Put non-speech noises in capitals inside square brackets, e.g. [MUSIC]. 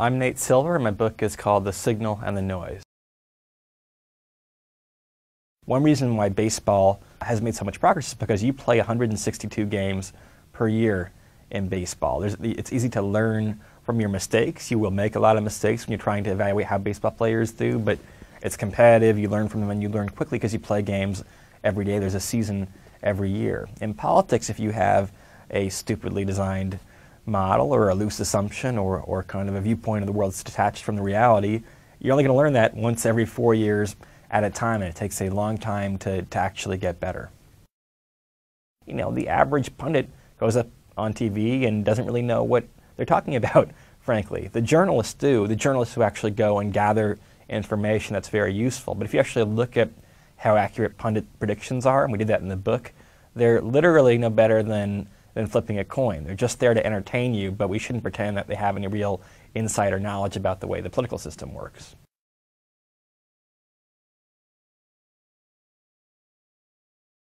I'm Nate Silver, and my book is called The Signal and the Noise. One reason why baseball has made so much progress is because you play 162 games per year in baseball. There's, it's easy to learn from your mistakes. You will make a lot of mistakes when you're trying to evaluate how baseball players do, but it's competitive. You learn from them and you learn quickly because you play games every day. There's a season every year. In politics, if you have a stupidly designed model or a loose assumption or, or kind of a viewpoint of the world that's detached from the reality, you're only going to learn that once every four years at a time, and it takes a long time to, to actually get better. You know, the average pundit goes up on TV and doesn't really know what they're talking [LAUGHS] about, frankly. The journalists do, the journalists who actually go and gather information that's very useful. But if you actually look at how accurate pundit predictions are, and we did that in the book, they're literally no better than, than flipping a coin. They're just there to entertain you, but we shouldn't pretend that they have any real insight or knowledge about the way the political system works.